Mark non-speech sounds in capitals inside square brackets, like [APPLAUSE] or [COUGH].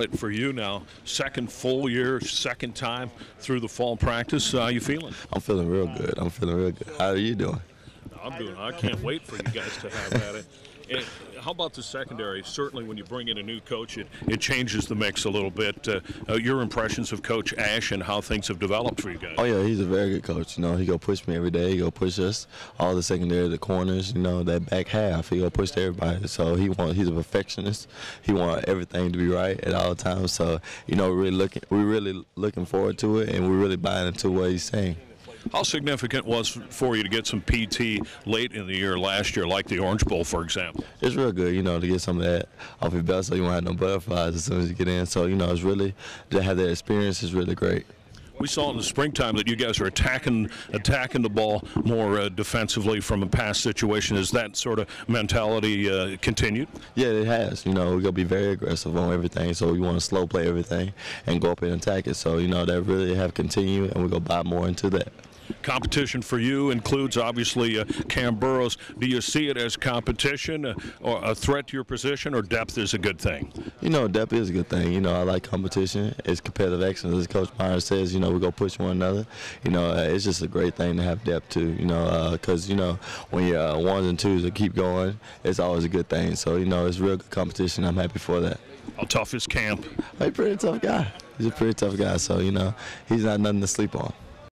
it for you now? Second full year, second time through the fall practice. How you feeling? I'm feeling real good. I'm feeling real good. How are you doing? I'm doing. I can't wait for you guys to have at it. [LAUGHS] And how about the secondary? Certainly, when you bring in a new coach, it, it changes the mix a little bit. Uh, uh, your impressions of Coach Ash and how things have developed for you guys? Oh yeah, he's a very good coach. You know, he go push me every day. He go push us all the secondary, the corners. You know, that back half. He go push everybody. So he want. He's a perfectionist. He want everything to be right at all times. So you know, we're really looking. We're really looking forward to it, and we're really buying into what he's saying. How significant was for you to get some PT late in the year last year, like the Orange Bowl, for example? It's real good, you know, to get some of that off your belt so you won't have no butterflies as soon as you get in. So, you know, it's really, to have that experience is really great. We saw in the springtime that you guys are attacking attacking the ball more uh, defensively from a past situation. Is that sort of mentality uh, continued? Yeah, it has. You know, we're gonna be very aggressive on everything, so we want to slow play everything and go up and attack it. So you know that really have continued, and we're gonna buy more into that. Competition for you includes obviously uh, Cam Burrows. Do you see it as competition uh, or a threat to your position, or depth is a good thing? You know, depth is a good thing. You know, I like competition. It's competitive excellence. As Coach Meyer says, you know, we go push one another. You know, uh, it's just a great thing to have depth too. You know, because uh, you know when you're uh, ones and twos that keep going, it's always a good thing. So you know, it's real good competition. I'm happy for that. How tough is Cam? He's a pretty tough guy. He's a pretty tough guy. So you know, he's not nothing to sleep on.